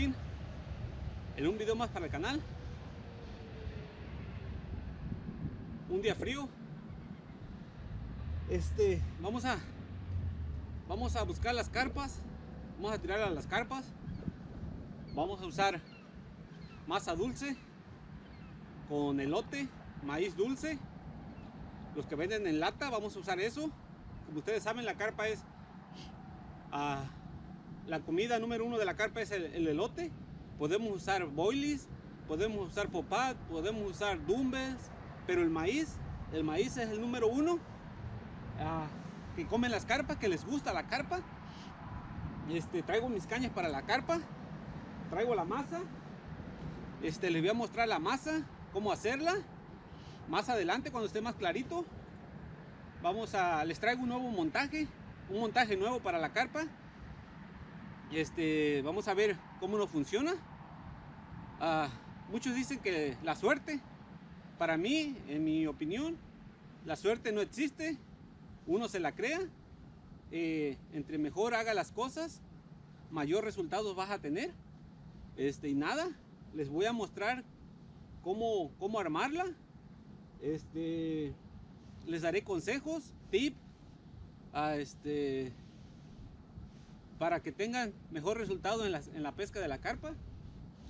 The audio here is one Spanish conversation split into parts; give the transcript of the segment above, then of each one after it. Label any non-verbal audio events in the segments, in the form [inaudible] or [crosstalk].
En un video más para el canal. Un día frío. Este, vamos a vamos a buscar las carpas. Vamos a tirar a las carpas. Vamos a usar masa dulce con elote, maíz dulce. Los que venden en lata, vamos a usar eso. Como ustedes saben, la carpa es ah, la comida número uno de la carpa es el, el elote. Podemos usar boilies, podemos usar popat, podemos usar dumbbells, pero el maíz, el maíz es el número uno ah, que comen las carpas, que les gusta la carpa. Este, traigo mis cañas para la carpa, traigo la masa. Este, les voy a mostrar la masa, cómo hacerla. Más adelante, cuando esté más clarito, vamos a, les traigo un nuevo montaje, un montaje nuevo para la carpa. Este, vamos a ver cómo nos funciona. Ah, muchos dicen que la suerte, para mí, en mi opinión, la suerte no existe. Uno se la crea. Eh, entre mejor haga las cosas, mayor resultados vas a tener. Este, y nada, les voy a mostrar cómo, cómo armarla. Este, les daré consejos, tips, a este, para que tengan mejor resultado en la, en la, pesca de la carpa.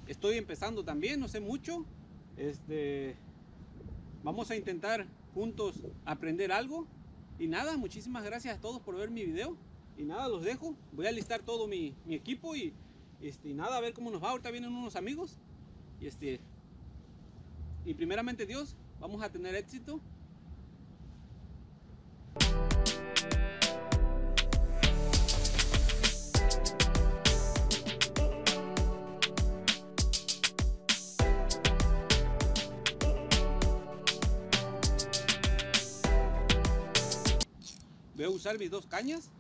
Estoy empezando también, no sé mucho. Este, vamos a intentar juntos aprender algo. Y nada, muchísimas gracias a todos por ver mi video. Y nada, los dejo. Voy a listar todo mi, mi equipo y, este, nada, a ver cómo nos va. Ahorita vienen unos amigos. Y este, y primeramente Dios, vamos a tener éxito. Voy a usar mis dos cañas.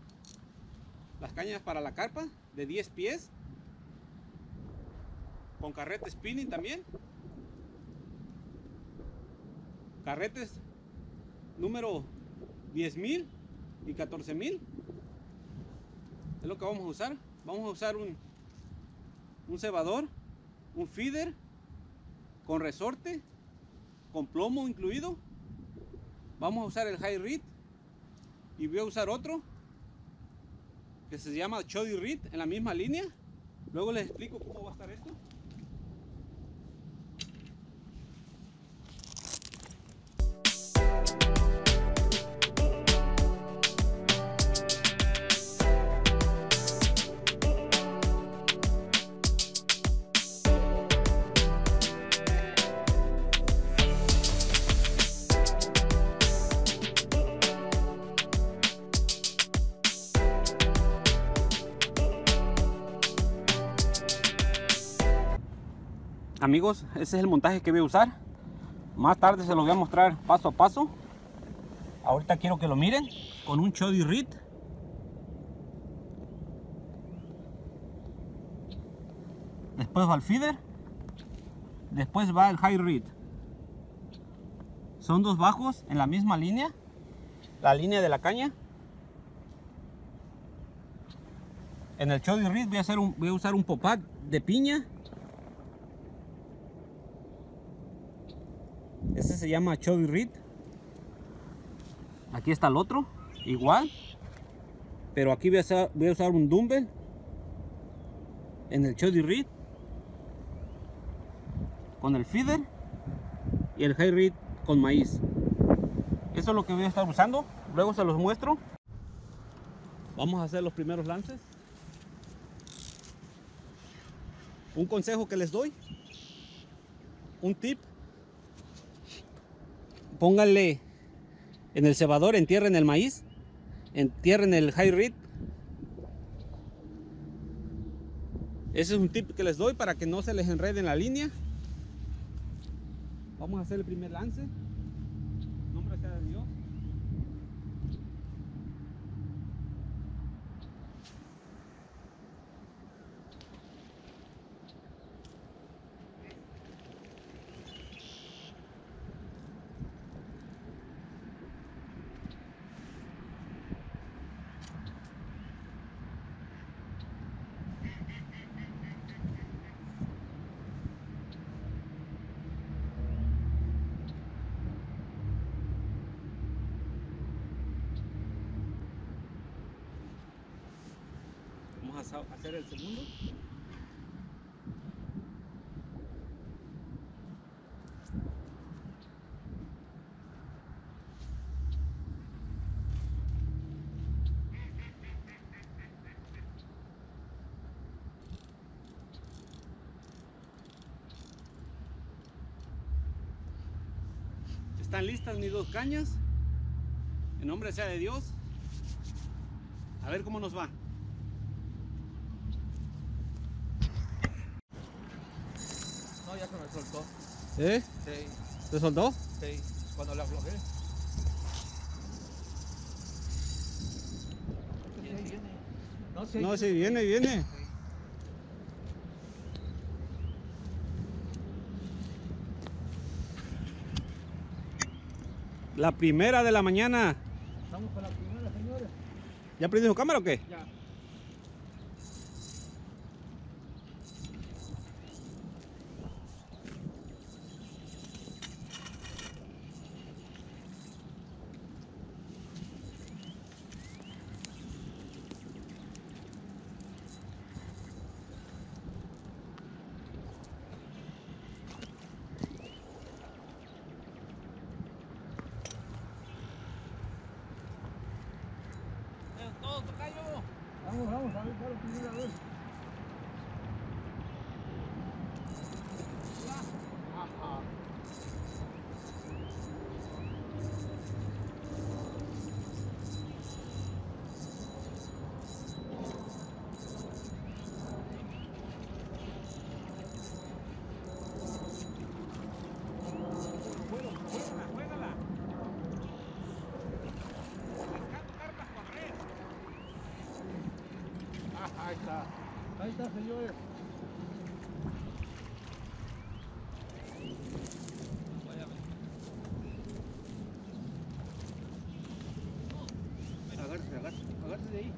Las cañas para la carpa de 10 pies. Con carrete spinning también. Carretes número 10.000 y 14.000. Es lo que vamos a usar. Vamos a usar un, un cebador, un feeder con resorte, con plomo incluido. Vamos a usar el high reed y voy a usar otro que se llama Chody Reed en la misma línea. Luego les explico cómo va a estar esto. Amigos ese es el montaje que voy a usar. Más tarde se los voy a mostrar paso a paso. Ahorita quiero que lo miren con un Chody Reed. Después va el feeder. Después va el high reed. Son dos bajos en la misma línea. La línea de la caña. En el Chody Reed voy a, hacer un, voy a usar un popat de piña Este se llama Chody Reed. Aquí está el otro, igual. Pero aquí voy a usar, un dumbbell en el Chody Reed con el feeder y el high reed con maíz. Eso es lo que voy a estar usando. Luego se los muestro. Vamos a hacer los primeros lances. Un consejo que les doy. Un tip pónganle en el cebador, entierren el maíz, entierren el high reed. Ese es un tip que les doy para que no se les enrede en la línea. Vamos a hacer el primer lance. A hacer el segundo. ¿Están listas mis dos cañas? En nombre sea de Dios. A ver cómo nos va. No, ya se me soltó. ¿Eh? Sí, ¿Se soltó? sí. Cuando la aflojé. No, sí, No, viene. sí, viene, viene. Sí. La primera de la mañana. Vamos con la primera, señores. ¿Ya prendió su cámara o qué? Ya. Ahí está. Ahí está, señores. Agárrese, agárrese, agárrese de ahí.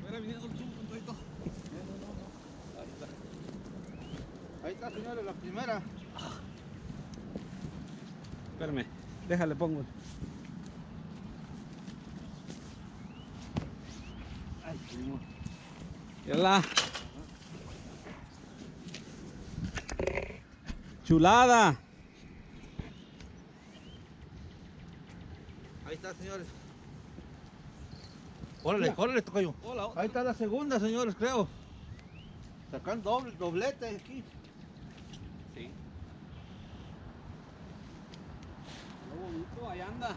Hubiera venido tú con todo esto. Ahí está. Ahí está, señores, la primera. Espérame, déjale pongo. Yala. Chulada. Ahí está, señores. Órale, órale, tocayo. Hola, Ahí está la segunda, señores, creo. Sacan doble, doblete aquí. Sí. Qué bonito, ahí anda.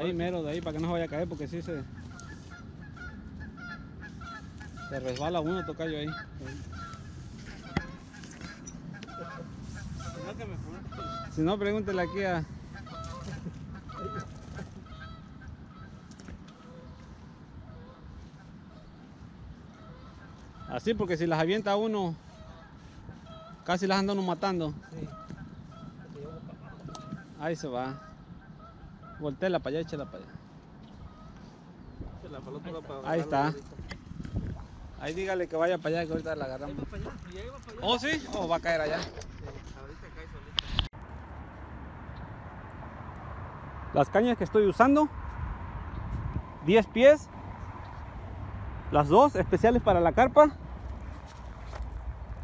De ahí mero, de ahí, para que no se vaya a caer, porque si se... Se resbala uno, tocayo ahí. Si no, pregúntele aquí a... Así, porque si las avienta uno, casi las anda uno matando. Sí. Ahí se va. Voltéala para allá, échala para allá. La Ahí está. Ahí dígale que vaya para allá, que ahorita la agarramos. ¿Oh, sí? ¿O va a caer allá? Las cañas que estoy usando, 10 pies, las dos especiales para la carpa,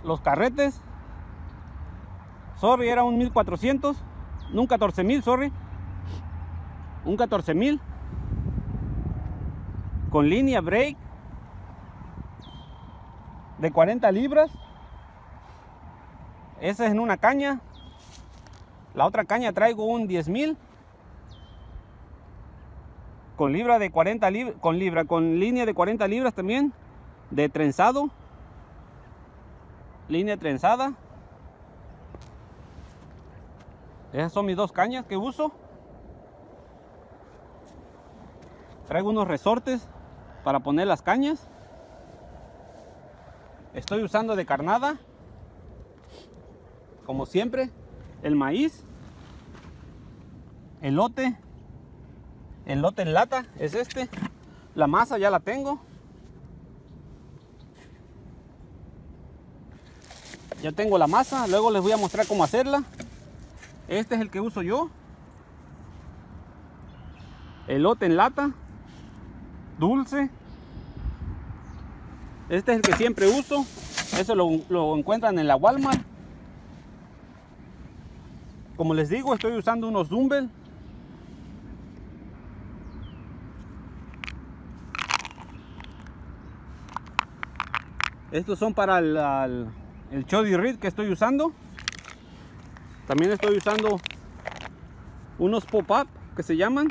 los carretes, sorry, era un 1400, no un 14000, sorry, un 14000, con línea brake de 40 libras, esa es en una caña, la otra caña traigo un 10000 con libra de 40 libras, con libra, con línea de 40 libras también, de trenzado, línea trenzada. Esas son mis dos cañas que uso. Traigo unos resortes para poner las cañas. Estoy usando de carnada, como siempre, el maíz, elote, elote en lata es este. La masa ya la tengo. Ya tengo la masa, luego les voy a mostrar cómo hacerla. Este es el que uso yo. Elote en lata, dulce. Este es el que siempre uso. Eso lo, encuentran en la Walmart. Como les digo, estoy usando unos Dumbbell. Estos son para el, el, el Chody Reed que estoy usando. También estoy usando unos pop-up que se llaman.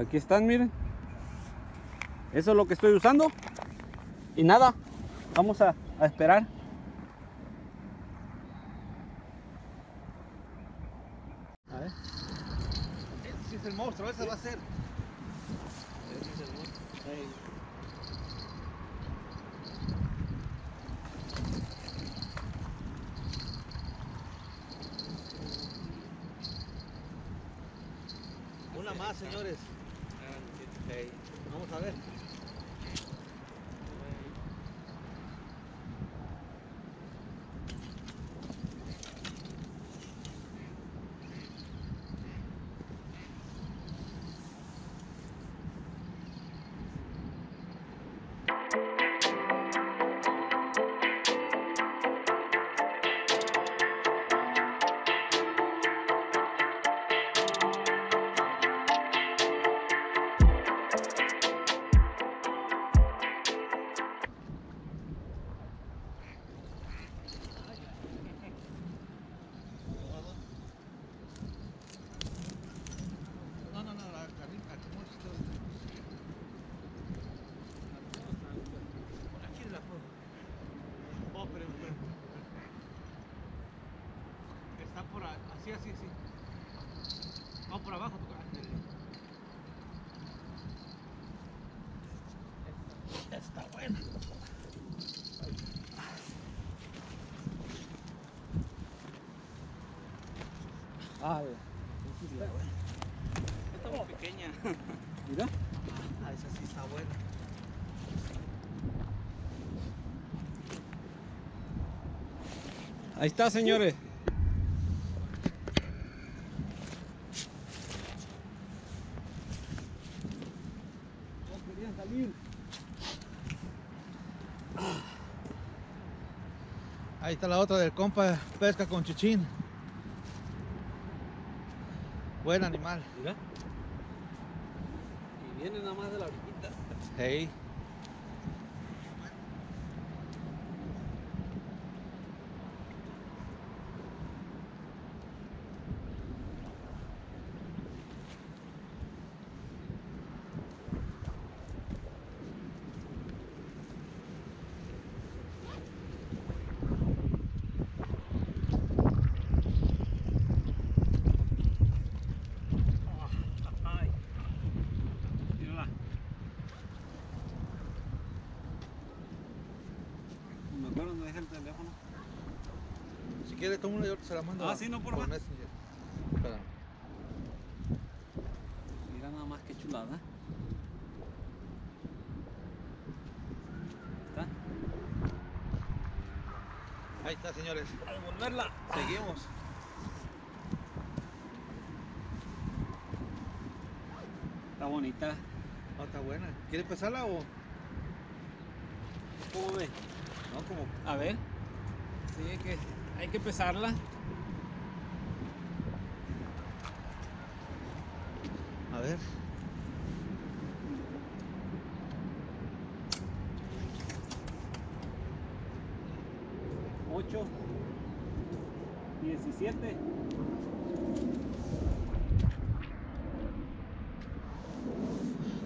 Aquí están, miren. Eso es lo que estoy usando. Y nada, vamos a, a esperar. A ver. Ese sí es el monstruo, ese va a ser. Ese es el monstruo. Una más, señores. Ah, Está muy pequeña. mira. Ah, esa sí está buena. Ahí está, señores. No querían salir. Ahí está la otra del compa pesca con chichín. Buen animal. Mira. Y viene nada más de la orillita. Hey. Ay. Mírala. Me acuerdo dónde dejé el teléfono. Si quiere, toma una y ahorita se la mando. Ah, a- sí, no, por por. Messenger. Espera. Mira nada más que chulada. ¿Está? Ahí está, señores. A devolverla. Seguimos. Está bonita. No, está buena. ¿Quiere pesarla o...? ¿Cómo ve? No, como... A ver. Sí, que, hay que pesarla. A ver. Ocho. Diecisiete.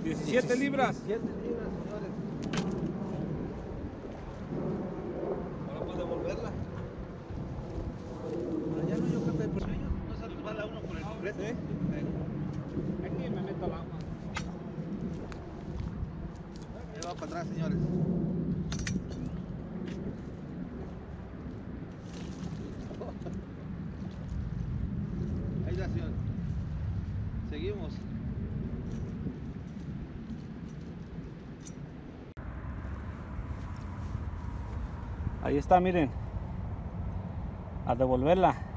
Diecisiete libras. 17 libras. Para atrás, señores. [laughs] Ahí. Seguimos. Ahí está, miren. A devolverla.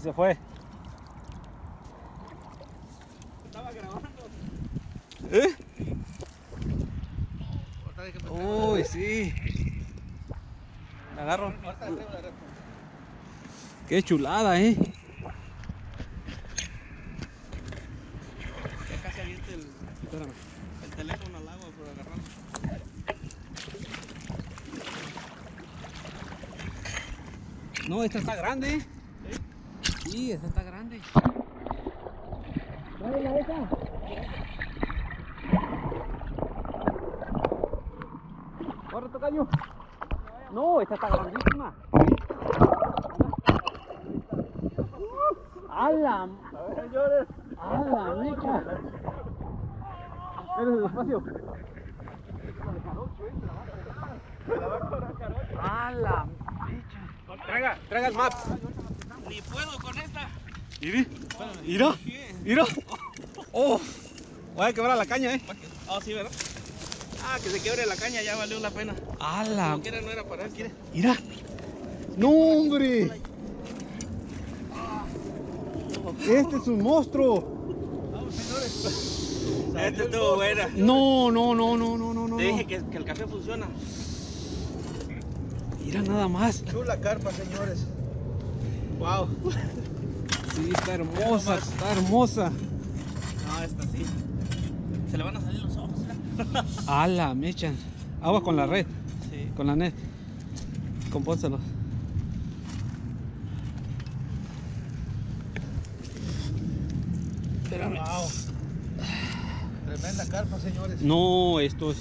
Ahí se fue. Estaba grabando. ¿Eh? Uy, sí. La agarro. Qué chulada, eh. Ya casi avienta el, el teléfono al agua por agarrarlo. No, esta está grande. Sí, esta está grande. Corre, tocayo. No, esta está grandísima. ¡Hala! ¡Hala, mecha! Espérate, despacio. ¡Hala, mecha! Traiga, traiga el map. Ni puedo con esta. Mire, mira, mira. Oh, voy a quebrar la caña, eh. Oh, sí, ¿verdad? Ah, que se quiebre la caña, ya valió la pena. ¡Hala! Quiera, no era para él, quiere. Mira. No, hombre. Este es un monstruo. Vamos, señores. [laughs] Esta estuvo buena. No, no, no, no, no, no, no. Te dije que, que el café funciona. Mira nada más. Chula carpa, señores. Wow. Sí, está hermosa, está hermosa. No, esta sí. Se le van a salir los ojos, [laughs] ¿verdad? ¡Hala, me echan! Agua con la red, Sí. con la net. Compónselos. Espérame. Wow. Tremenda carpa, señores. No, esto es.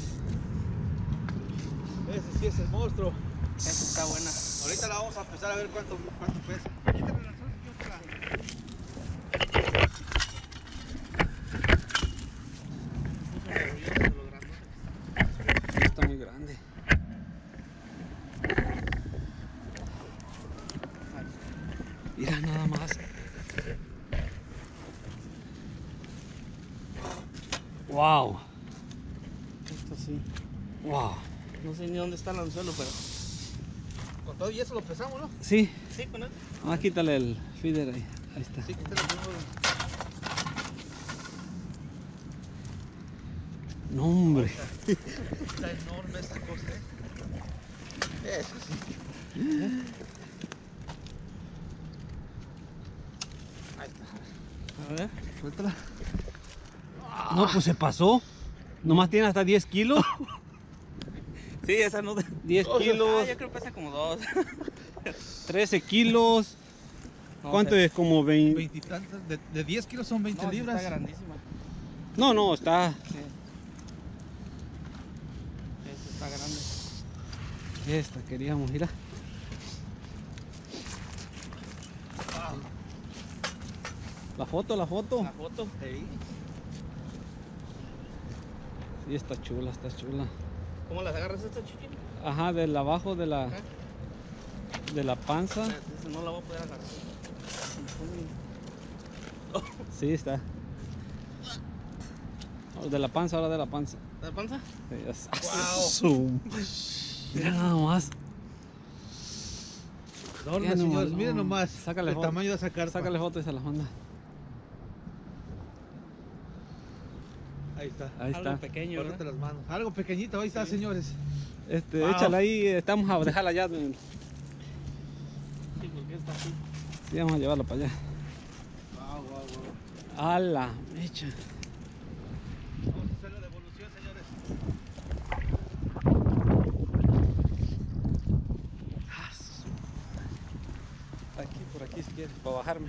Ese sí es el monstruo. Esta está buena. Ahorita la vamos a empezar a ver cuánto, cuánto pesa. Está muy grande. Mira nada más. Wow, Esto sí. wow. No está el anzuelo, pero. Con todo y eso lo pesamos, ¿no? Sí, Sí, con él. ah, quítale el feeder ahí. Ahí está. Sí, lo pongo. No, hombre. Está enorme esta cosa, ¿eh? Eso sí. Ahí está. A ver. Suéltala. No, pues se pasó. Nomás tiene hasta 10 kilos. Sí, esa no. [laughs] 10 Ah, kilos, yo creo que pesa como dos. [laughs] 13 kilos. No, ¿Cuánto es? Como 20. Veintitantas. De, de 10 kilos son 20 no, libras. Está grandísima. No, no, está. Sí. Esta está grande. Esta queríamos, mira. La foto, la foto. La foto. Sí. Sí, está chula, está chula. ¿Cómo las agarras esta chichi? Ajá, del abajo de la Ajá. de la panza. Esa no la voy a poder agarrar. Sí, está. Oh, De la panza, ahora de la panza. ¿La panza? Sí, Wow. Mira nada más. Nomás, señores. Miren nomás Sácale el foto. tamaño de esa carpa. Sácale foto y se la manda. Algo pequeño. ¿no? las manos. Algo pequeñito, ahí está, señores. Este, wow. échala ahí, estamos a dejarla allá. Sí, porque está aquí. Sí, vamos a llevarla para allá. Wow, wow, wow. A la mecha. Vamos a hacer la devolución, señores. Aquí, por aquí si quieres, para bajarme.